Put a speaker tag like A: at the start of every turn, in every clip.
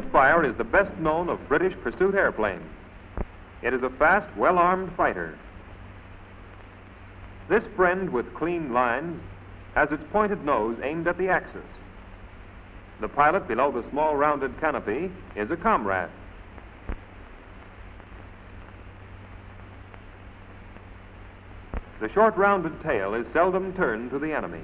A: Spitfire is the best known of British pursuit airplanes. It is a fast, well-armed fighter. This friend with clean lines has its pointed nose aimed at the axis. The pilot below the small rounded canopy is a comrade. The short rounded tail is seldom turned to the enemy.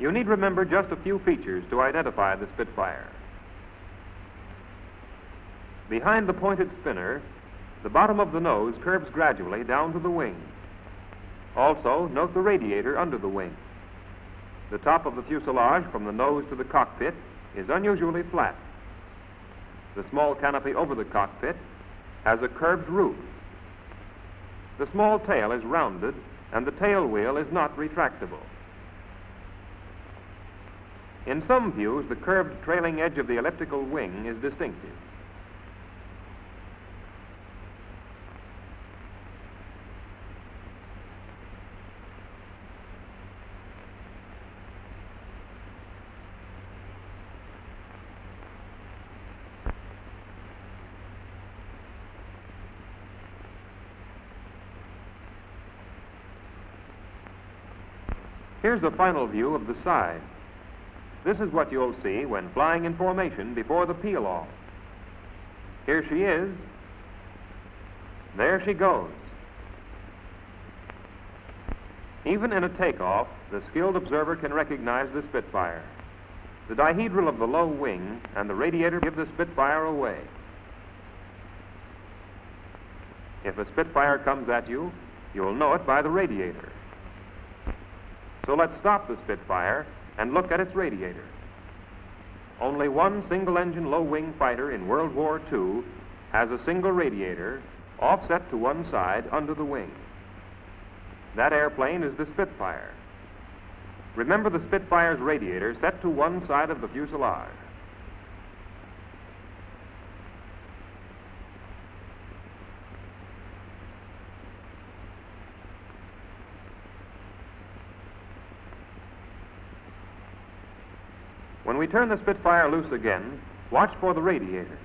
A: You need remember just a few features to identify the Spitfire. Behind the pointed spinner, the bottom of the nose curves gradually down to the wing. Also, note the radiator under the wing. The top of the fuselage from the nose to the cockpit is unusually flat. The small canopy over the cockpit has a curved roof. The small tail is rounded and the tail wheel is not retractable. In some views, the curved trailing edge of the elliptical wing is distinctive. Here's a final view of the side. This is what you'll see when flying in formation before the peel-off. Here she is. There she goes. Even in a takeoff, the skilled observer can recognize the Spitfire. The dihedral of the low wing and the radiator give the Spitfire away. If a Spitfire comes at you, you'll know it by the radiator. So let's stop the Spitfire and look at its radiator. Only one single-engine low-wing fighter in World War II has a single radiator offset to one side under the wing. That airplane is the Spitfire. Remember the Spitfire's radiator set to one side of the fuselage. When we turn the Spitfire loose again, watch for the radiator.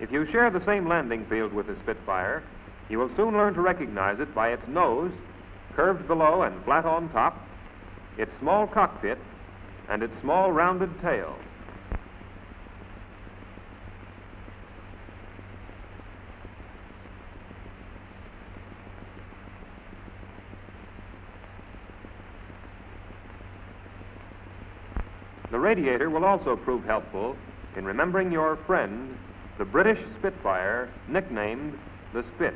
A: If you share the same landing field with the Spitfire, you will soon learn to recognize it by its nose, curved below and flat on top, its small cockpit, and its small rounded tail. The radiator will also prove helpful in remembering your friend, the British Spitfire, nicknamed the Spit.